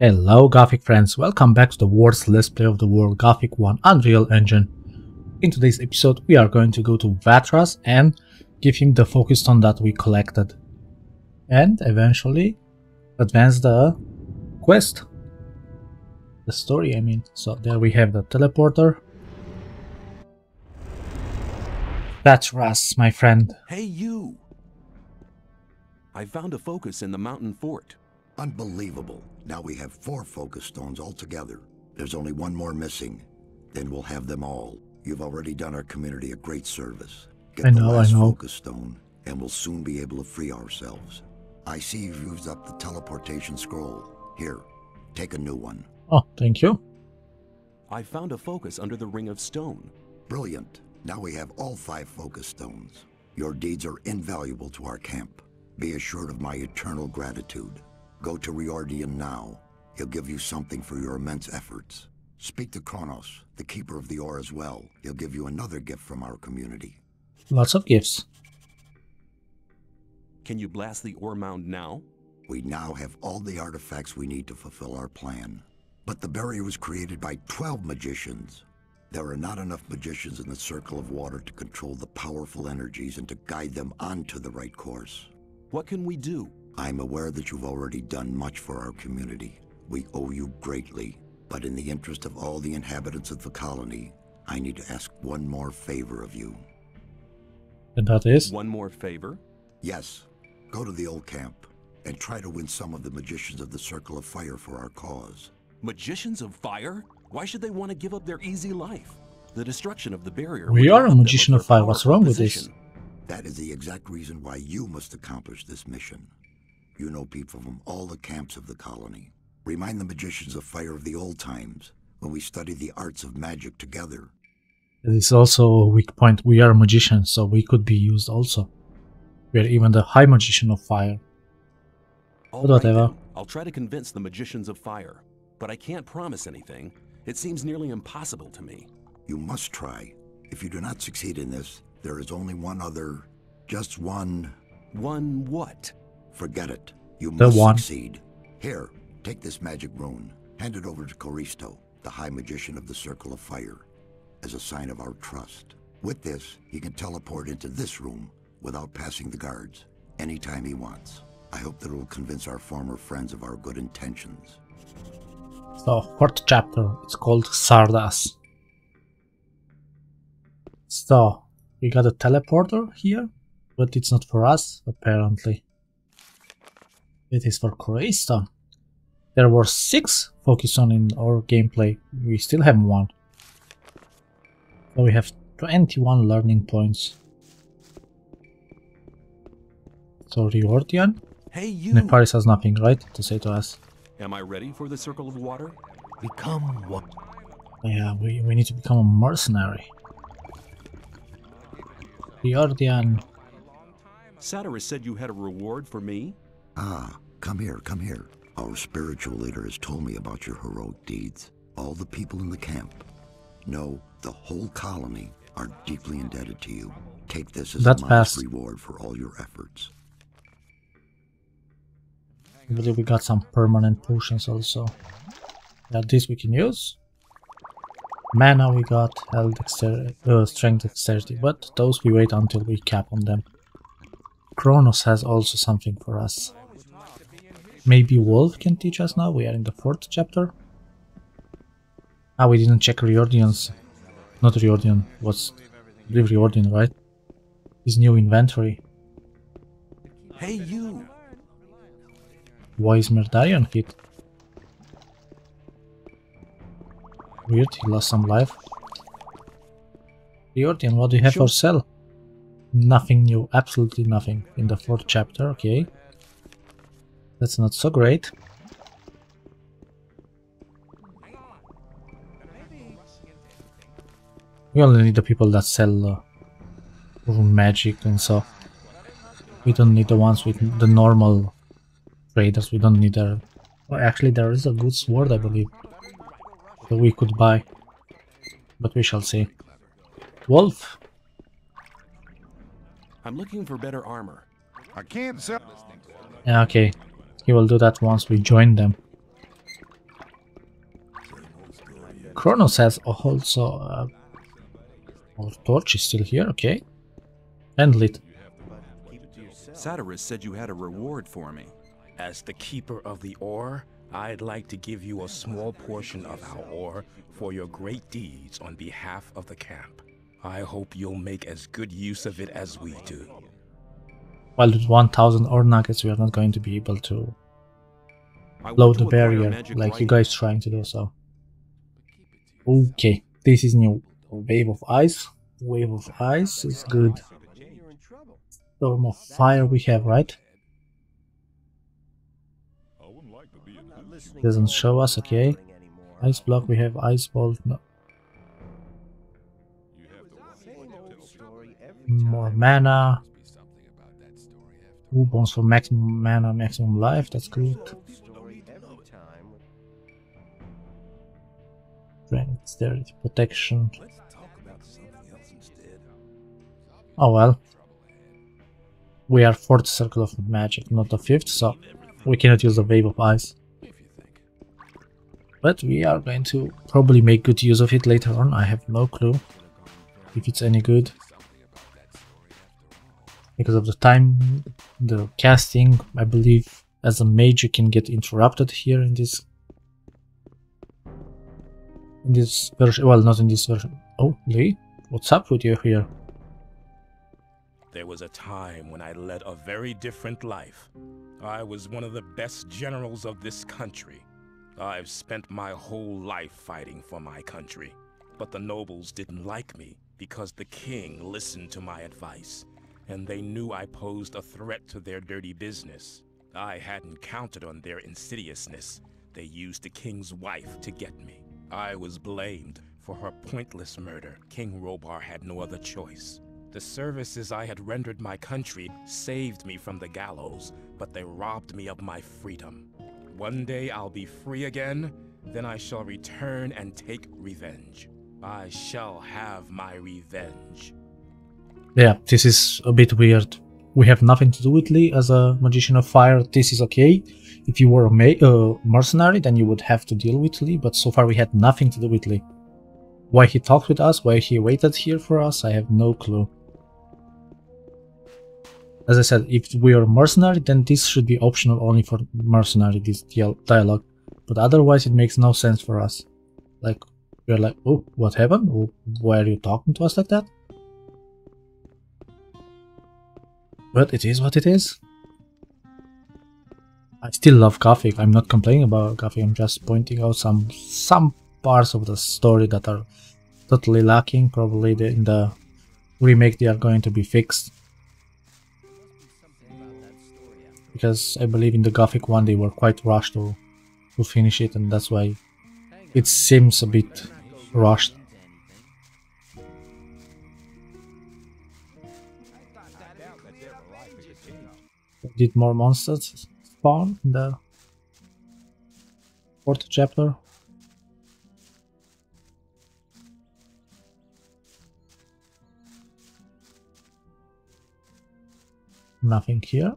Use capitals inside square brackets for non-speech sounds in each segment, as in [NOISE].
Hello Gothic friends, welcome back to the world's let's play of the world Gothic 1 Unreal Engine. In today's episode we are going to go to Vatras and give him the focus stone that we collected. And eventually advance the quest. The story I mean. So there we have the teleporter. Vatras, my friend. Hey, you! I found a focus in the mountain fort. Unbelievable. Now we have four focus stones altogether. There's only one more missing. Then we'll have them all. You've already done our community a great service. Get I the know, I last know. focus stone, and we'll soon be able to free ourselves. I see you've used up the teleportation scroll. Here, take a new one. Oh, thank you. I found a focus under the ring of stone. Brilliant. Now we have all five focus stones. Your deeds are invaluable to our camp. Be assured of my eternal gratitude. Go to Riordian now. He'll give you something for your immense efforts. Speak to Cronos, the keeper of the ore as well. He'll give you another gift from our community. Lots of gifts. Can you blast the ore mound now? We now have all the artifacts we need to fulfill our plan. But the barrier was created by 12 magicians. There are not enough magicians in the Circle of Water to control the powerful energies and to guide them onto the right course. What can we do? I'm aware that you've already done much for our community. We owe you greatly. But in the interest of all the inhabitants of the colony, I need to ask one more favor of you. And that is? One more favor? Yes, go to the old camp and try to win some of the magicians of the Circle of Fire for our cause. Magicians of fire? Why should they want to give up their easy life? The destruction of the barrier. We are a magician of fire. What's powerful wrong with this? That is the exact reason why you must accomplish this mission. You know people from all the camps of the colony. Remind the magicians of fire of the old times, when we studied the arts of magic together. It is also a weak point. We are magicians, so we could be used also. We are even the high magician of fire. All But right whatever. then. I'll try to convince the magicians of fire, but I can't promise anything. It seems nearly impossible to me. You must try. If you do not succeed in this, there is only one other, just one. One what? Forget it. You The must one. succeed. Here, take this magic rune. Hand it over to Corristo, the High Magician of the Circle of Fire, as a sign of our trust. With this, he can teleport into this room without passing the guards, anytime he wants. I hope that it will convince our former friends of our good intentions. So, fourth chapter. It's called Xardas. So, we got a teleporter here, but it's not for us, apparently. It is for Croista. There were six focus on in our gameplay. We still have one. So we have 21 learning points. So Riordian? Hey, you! Nefarius has nothing, right, to say to us. Am I ready for the Circle of Water? Become what? Yeah, we, we need to become a mercenary. Riordian. Saturas said you had a reward for me? Ah, come here, come here. Our spiritual leader has told me about your heroic deeds. All the people in the camp, no, the whole colony, are deeply indebted to you. Take this as That's a modest fast. reward for all your efforts. I believe we got some permanent potions also. Yeah, this we can use. Mana we got, health, dexter uh, strength, dexterity, but those we wait until we cap on them. Cronos has also something for us. Maybe Wolf can teach us now, we are in the fourth chapter. Ah, we didn't check Riordian's... Not Riordian, what's... I believe Riordian, right? His new inventory. Hey, you! Why is Merdarion hit? Weird, he lost some life. Riordian, what do you have for sale? Nothing new, absolutely nothing. In the fourth chapter, okay. That's not so great. We only need the people that sell uh, magic and so. We don't need the ones with the normal traders. We don't need their. Well, actually, there is a good sword, I believe, that we could buy, but we shall see. Wolf, I'm looking for better armor. I can't sell. yeah, okay, he will do that once we join them. Cronos has also uh, our torch is still here, okay. And lit. Saturas said you had a reward for me. As the keeper of the ore, I'd like to give you a small portion of our ore for your great deeds on behalf of the camp. I hope you'll make as good use of it as we do. While with 1000 ore nuggets we are not going to be able to I want load the barrier like you guys trying to do so. Okay, this is new. Wave of ice. Wave of ice is good. Storm of fire we have, right? Doesn't show us, okay. Ice block we have ice bolt, no. More mana. Ooh, bones for maximum mana, maximum life, that's good. Strength, dexterity, protection. Oh well. We are fourth circle of magic, not the fifth, so we cannot use the wave of ice. But we are going to probably make good use of it later on. I have no clue if it's any good. Because of the time, the casting, I believe as a mage you can get interrupted here in this in this version well not in this version. Oh Lee, what's up with you here? There was a time when I led a very different life. I was one of the best generals of this country. I've spent my whole life fighting for my country. But the nobles didn't like me because the king listened to my advice, and they knew I posed a threat to their dirty business. I hadn't counted on their insidiousness. They used the king's wife to get me. I was blamed for her pointless murder. King Rhobar had no other choice. The services I had rendered my country saved me from the gallows, but they robbed me of my freedom. One day I'll be free again, then I shall return and take revenge. I shall have my revenge. Yeah, this is a bit weird. We have nothing to do with Lee as a magician of fire. This is okay. If you were a uh, mercenary, then you would have to deal with Lee, but so far we had nothing to do with Lee. Why he talked with us, why he waited here for us, I have no clue. As I said, if we are mercenary, then this should be optional only for mercenary, this dial- dialogue. But otherwise it makes no sense for us. Like, we're like, oh, what happened? Oh, why are you talking to us like that? But it is what it is. I still love Gothic. I'm not complaining about Gothic. I'm just pointing out some some parts of the story that are totally lacking. Probably in the remake they are going to be fixed. Because I believe in the Gothic one they were quite rushed to to finish it, and that's why it seems a bit rushed. Did more monsters spawn in the fourth chapter? Nothing here.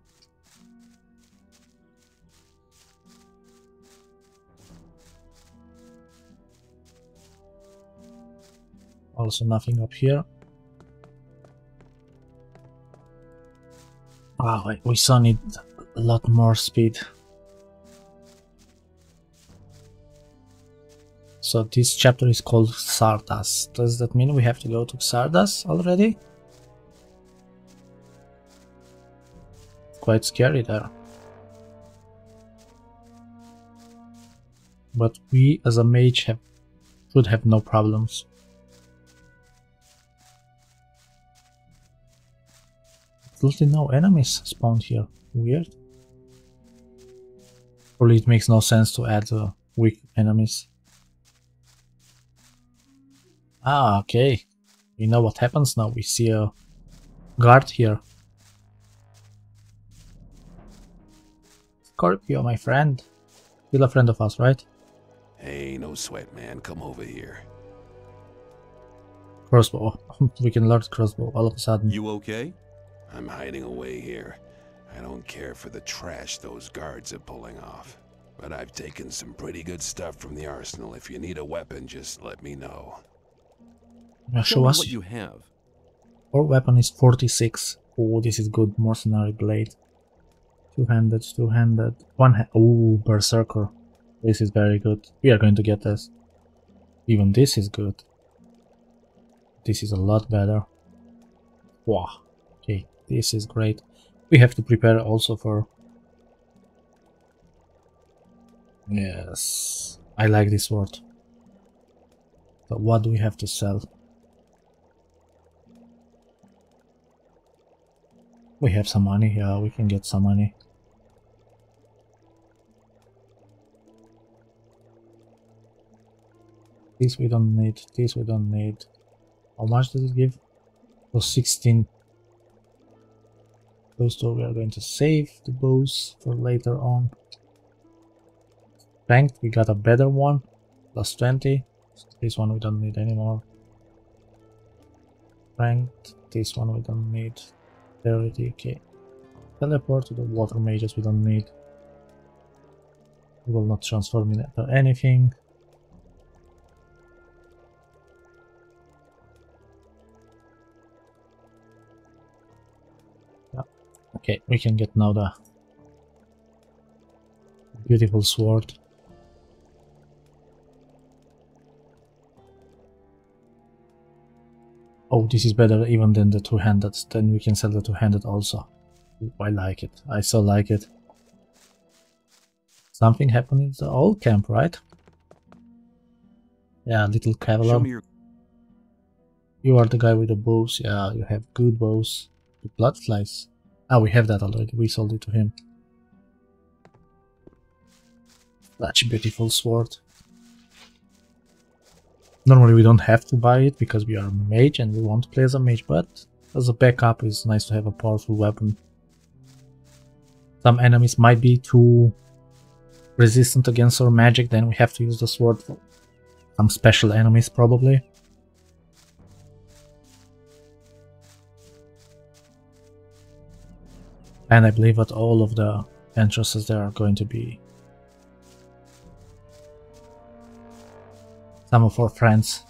Also nothing up here. Wow, we- still need a lot more speed. So this chapter is called Xardas. Does that mean we have to go to Xardas already? Quite scary there. But we as a mage have should have no problems. Absolutely no enemies spawned here. Weird. Probably it makes no sense to add uh, weak enemies. Ah, okay. We know what happens now. We see a guard here. Scorpio, my friend. Still a friend of us, right? Hey, no sweat, man. Come over here. Crossbow. [LAUGHS] we can learn crossbow all of a sudden. You okay? I'm hiding away here. I don't care for the trash those guards are pulling off. But I've taken some pretty good stuff from the arsenal. If you need a weapon, just let me know. Yeah, Show show us. what you have. Our weapon is 46. Oh, this is good. Mercenary blade. Two-handed, two-handed. One hand. Oh, berserker. This is very good. We are going to get this. Even this is good. This is a lot better. Wow. This is great. We have to prepare also for... Yes. I like this sword. But what do we have to sell? We have some money, yeah, we can get some money. This we don't need, this we don't need. How much does it give? For 16. Those two we are going to save the bows for later on. Strength, we got a better one, plus 20. This one we don't need anymore. Strength, this one we don't need. Clarity, okay. Teleport to the water mages we don't need. We will not transform into anything. Okay, we can get now the beautiful sword. Oh, this is better even than the two-handed. Then we can sell the two-handed also. I like it. I so like it. Something happened in the old camp, right? Yeah, little Cavalorn. your You are the guy with the bows. Yeah, you have good bows. The blood flies. Ah, we have that already. We sold it to him. Such a beautiful sword. Normally we don't have to buy it because we are a mage and we want to play as a mage, but as a backup it's nice to have a powerful weapon. Some enemies might be too resistant against our magic, then we have to use the sword for some special enemies probably. And I believe that all of the entrances there are going to be some of our friends.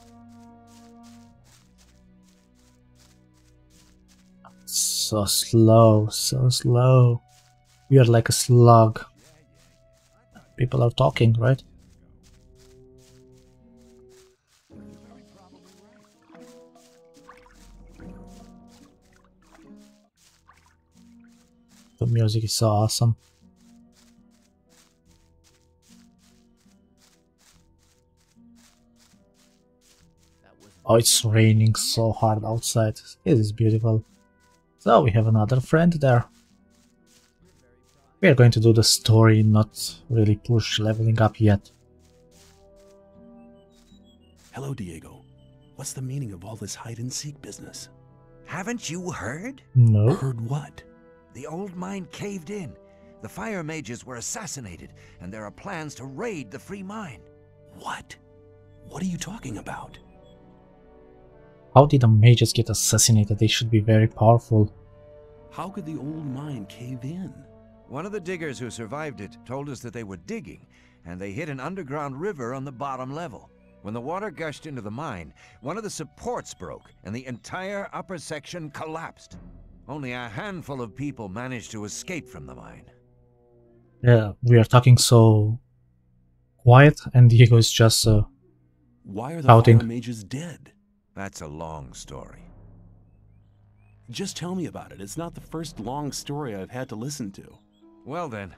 So slow, so slow. We are like a slug. People are talking, right? The music is so awesome. Oh, it's raining so hard outside. It is beautiful. So we have another friend there. We are going to do the story, not really push leveling up yet. Hello, Diego. What's the meaning of all this hide and seek business? Haven't you heard? No. Heard what? The old mine caved in. The fire mages were assassinated, and there are plans to raid the free mine. What? What are you talking about? How did the mages get assassinated? They should be very powerful. How could the old mine cave in? One of the diggers who survived it told us that they were digging, and they hit an underground river on the bottom level. When the water gushed into the mine, one of the supports broke, and the entire upper section collapsed. Only a handful of people managed to escape from the mine. Yeah, we are talking so quiet, and Diego is just uh, Why are the Shouting. fire mages dead? That's a long story. Just tell me about it. It's not the first long story I've had to listen to. Well then,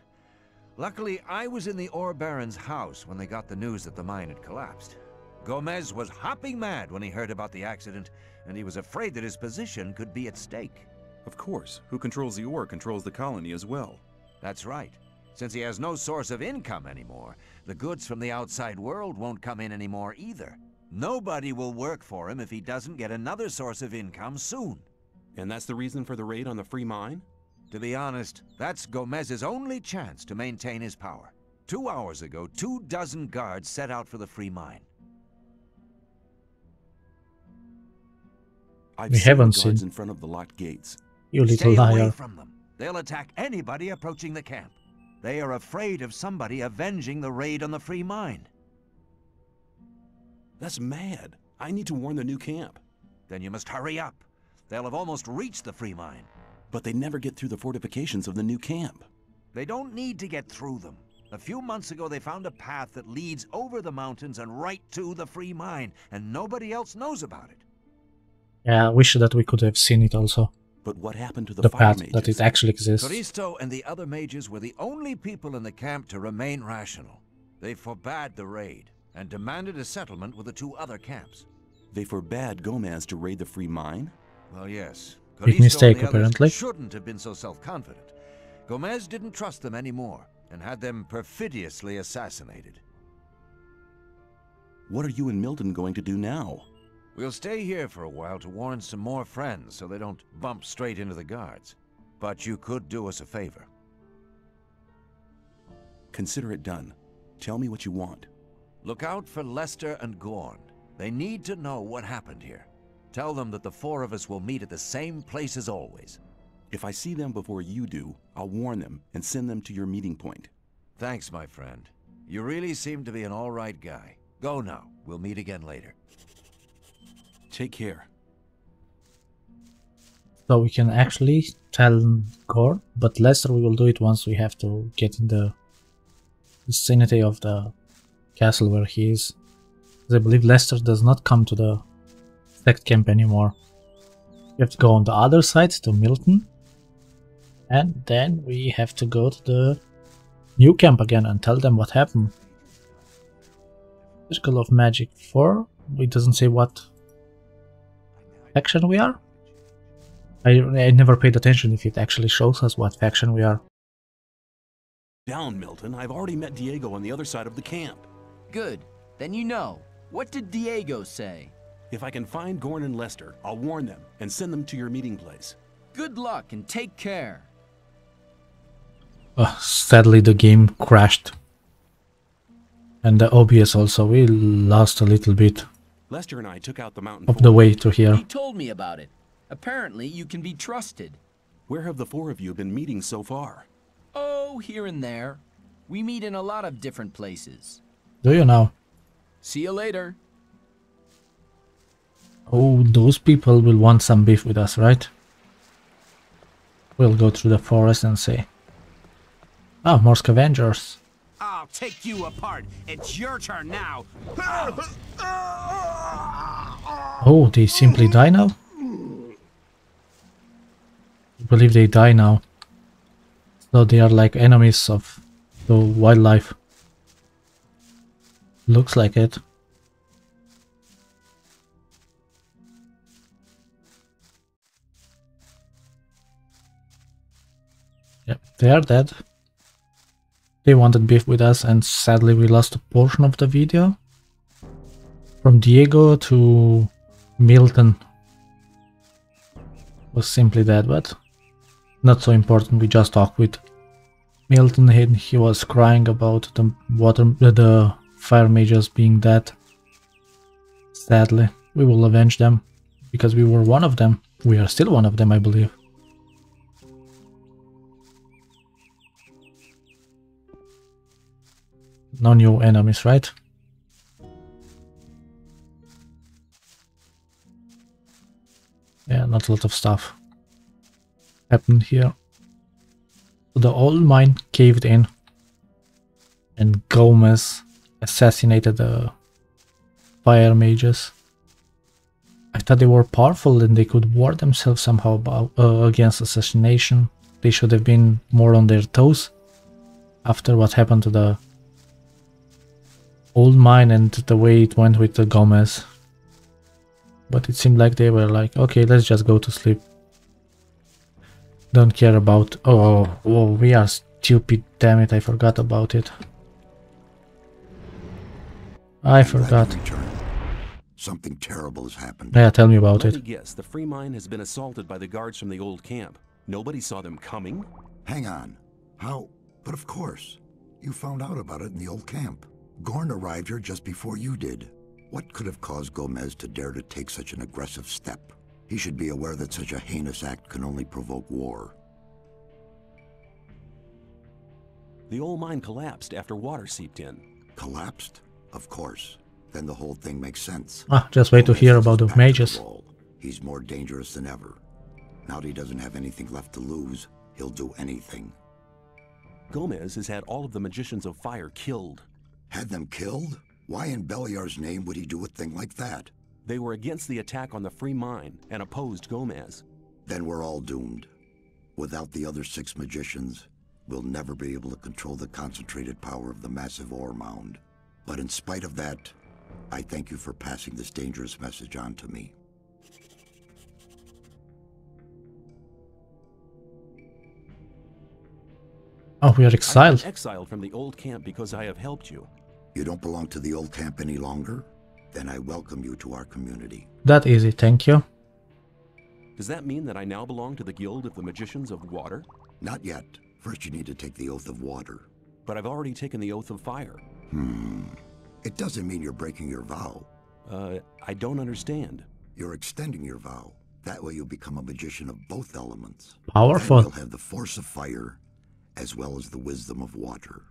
luckily I was in the ore baron's house when they got the news that the mine had collapsed. Gomez was hopping mad when he heard about the accident, and he was afraid that his position could be at stake. Of course. Who controls the ore controls the colony as well. That's right. Since he has no source of income anymore, the goods from the outside world won't come in anymore either. Nobody will work for him if he doesn't get another source of income soon. And that's the reason for the raid on the free mine? To be honest, that's Gomez's only chance to maintain his power. Two hours ago, two dozen guards set out for the free mine. I've We seen haven't the guards seen- in front of the locked gates. You little Stay away liar. from them. They'll attack anybody approaching the camp. They are afraid of somebody avenging the raid on the free mine. That's mad. I need to warn the new camp. Then you must hurry up. They'll have almost reached the free mine. But they never get through the fortifications of the new camp. They don't need to get through them. A few months ago, they found a path that leads over the mountains and right to the free mine, and nobody else knows about it. Yeah, I wish that we could have seen it also. But what happened to the, The fire path mages? that it actually exists. Corristo and the other mages were the only people in the camp to remain rational. They forbade the raid and demanded a settlement with the two other camps. They forbade Gomez to raid the free mine? Well, yes. Big mistake, and the others apparently. shouldn't have been so self-confident. Gomez didn't trust them anymore and had them perfidiously assassinated. What are you and Milten going to do now? We'll stay here for a while to warn some more friends so they don't bump straight into the guards. But you could do us a favor. Consider it done. Tell me what you want. Look out for Lester and Gorn. They need to know what happened here. Tell them that the four of us will meet at the same place as always. If I see them before you do, I'll warn them and send them to your meeting point. Thanks, my friend. You really seem to be an all right guy. Go now. We'll meet again later. Take care. So we can actually tell Gorn, but Lester we will do it once we have to get in the vicinity of the castle where he is. I believe Lester does not come to the sect camp anymore. We have to go on the other side to Milten. And then we have to go to the new camp again and tell them what happened. Circle of Magic 4. It doesn't say what faction we are. I, I never paid attention if it actually shows us what faction we are. Down, Milten. I've already met Diego on the other side of the camp. Good. Then you know. What did Diego say? If I can find Gorn and Lester, I'll warn them and send them to your meeting place. Good luck and take care. Uh, sadly, the game crashed. And the OBS also, we lost a little bit Lester and I took out the mountain of fort. the way to here. He told me about it. Apparently, you can be trusted. Where have the four of you been meeting so far? Oh, here and there. We meet in a lot of different places. Do you know? See you later. Oh, those people will want some beef with us, right? We'll go through the forest and say, Ah, more scavengers. I'll take you apart. It's your turn now. [LAUGHS] Oh, they simply die now? I believe they die now. So they are like enemies of the wildlife. Looks like it. Yep, they are dead. They wanted beef with us and sadly we lost a portion of the video. From Diego to Milten was simply that, but not so important. We just talked with Milten and he was crying about the water, uh, the fire mages being dead. Sadly, we will avenge them because we were one of them. We are still one of them, I believe. No new enemies, right? Yeah, not a lot of stuff happened here. The old mine caved in and Gomez assassinated the fire mages. I thought they were powerful and they could ward themselves somehow about, uh, against assassination. They should have been more on their toes after what happened to the old mine and the way it went with the Gomez. But it seemed like they were like, okay, let's just go to sleep. Don't care about... Oh, oh, oh we are stupid, damn it, I forgot about it. I I'm glad you forgot. Something terrible has happened. Yeah, tell me about Let it. Yes, the free mine has been assaulted by the guards from the old camp. Nobody saw them coming? Hang on. How? But of course. You found out about it in the old camp. Gorn arrived here just before you did. What could have caused Gomez to dare to take such an aggressive step? He should be aware that such a heinous act can only provoke war. The old mine collapsed after water seeped in. Collapsed? Of course. Then the whole thing makes sense. Ah, just wait to hear about the mages. wall. He's more dangerous than ever. Now that he doesn't have anything left to lose, he'll do anything. Gomez has had all of the magicians of fire killed. Had them killed? Why in Beliar's name would he do a thing like that? They were against the attack on the free mine and opposed Gomez. Then we're all doomed. Without the other six magicians, we'll never be able to control the concentrated power of the massive ore mound. But in spite of that, I thank you for passing this dangerous message on to me. Oh, we are exiled. been exiled from the old camp because I have helped you. You don't belong to the old camp any longer? Then I welcome you to our community. That easy, thank you. Does that mean that I now belong to the Guild of the Magicians of Water? Not yet. First you need to take the Oath of Water. But I've already taken the Oath of Fire. Hmm. It doesn't mean you're breaking your vow. Uh, I don't understand. You're extending your vow. That way you'll become a magician of both elements. Then Powerful. you'll have the force of fire, as well as the wisdom of water.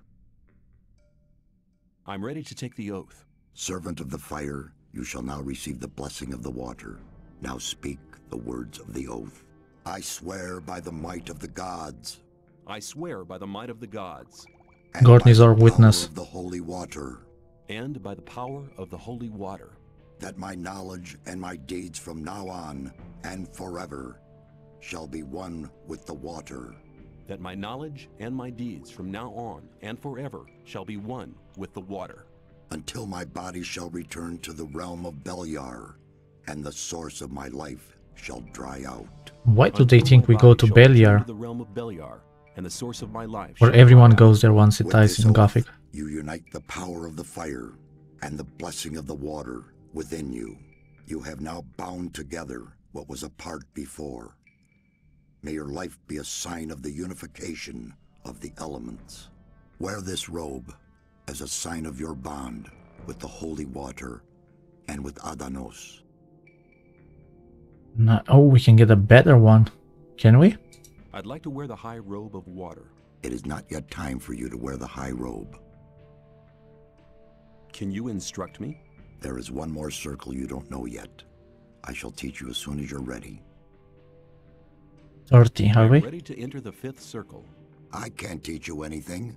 I'm ready to take the oath. Servant of the fire, you shall now receive the blessing of the water. Now speak the words of the oath. I swear by the might of the gods. I swear by the might of the gods, and Gordon by is the our power witness. Of the holy water, and by the power of the holy water, that my knowledge and my deeds from now on and forever shall be one with the water. That my knowledge and my deeds from now on and forever shall be one with the water, until my body shall return to the realm of Beliar, and the source of my life shall dry out. Why do they think we go to shall return Beliar? to the realm of Beliar, and the source of my life Where everyone goes there once it With dies in oath, Gothic. You unite the power of the fire and the blessing of the water within you. You have now bound together what was apart before. May your life be a sign of the unification of the elements. Wear this robe as a sign of your bond with the holy water and with Adanos. No, oh, we can get a better one. Can we? I'd like to wear the high robe of water. It is not yet time for you to wear the high robe. Can you instruct me? There is one more circle you don't know yet. I shall teach you as soon as you're ready. 30, are we? ready to enter the fifth circle. I can't teach you anything.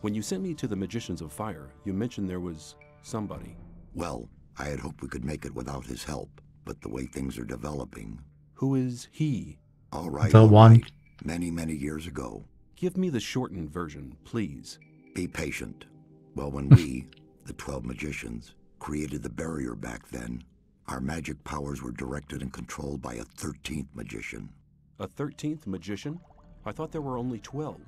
When you sent me to the Magicians of Fire, you mentioned there was somebody. Well, I had hoped we could make it without his help, but the way things are developing. Who is he? All right, The all one- right. Many, many years ago. Give me the shortened version, please. Be patient. Well, when we, [LAUGHS] the Twelve Magicians, created the barrier back then, our magic powers were directed and controlled by a thirteenth magician. A 13th magician? I thought there were only 12.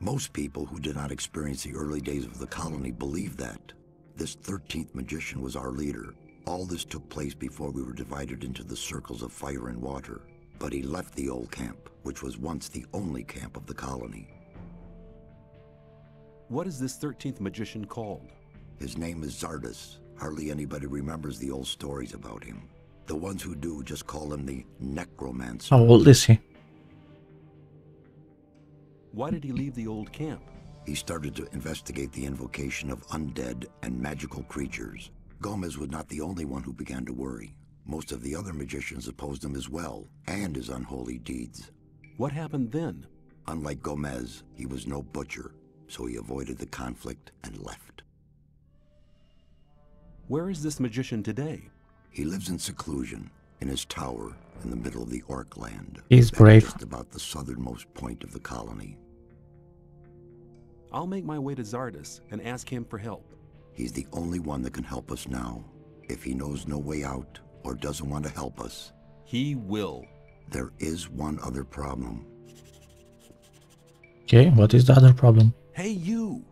Most people who did not experience the early days of the colony believe that. This 13th magician was our leader. All this took place before we were divided into the circles of fire and water. But he left the old camp, which was once the only camp of the colony. What is this 13th magician called? His name is Xardas. Hardly anybody remembers the old stories about him. The ones who do just call him the necromancer. How old is he? Why did he leave the old camp? He started to investigate the invocation of undead and magical creatures. Gomez was not the only one who began to worry. Most of the other magicians opposed him as well, and his unholy deeds. What happened then? Unlike Gomez, he was no butcher, so he avoided the conflict and left. Where is this magician today? He lives in seclusion, in his tower in the middle of the Orc land. He's brave. just about the southernmost point of the colony. I'll make my way to Xardas and ask him for help. He's the only one that can help us now. If he knows no way out or doesn't want to help us, He will. there is one other problem. Okay, what is the other problem? Hey, you!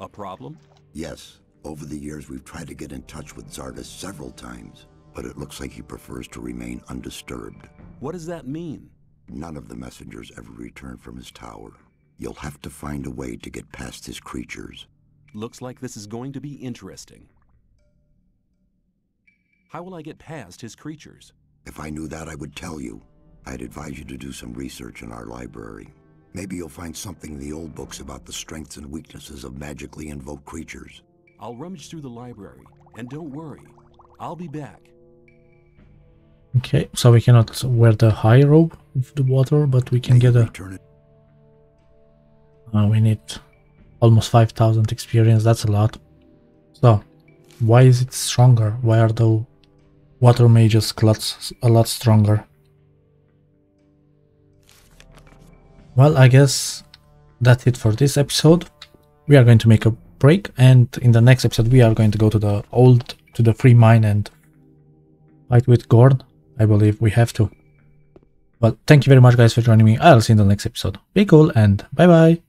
A problem? Yes, over the years we've tried to get in touch with Xardas several times, but it looks like he prefers to remain undisturbed. What does that mean? None of the messengers ever returned from his tower. You'll have to find a way to get past his creatures. Looks like this is going to be interesting. How will I get past his creatures? If I knew that, I would tell you. I'd advise you to do some research in our library. Maybe you'll find something in the old books about the strengths and weaknesses of magically invoked creatures. I'll rummage through the library, and don't worry, I'll be back. Okay, so we cannot wear the high robe of the water, but we can get a... Uh, we need almost 5000 experience, that's a lot. So, why is it stronger? Why are the water mages clots a lot stronger? Well, I guess that's it for this episode. We are going to make a break, and in the next episode we are going to go to the old, to the free mine and fight with Gorn. I believe we have to. Well, thank you very much guys for joining me. I'll see you in the next episode. Be cool and bye bye.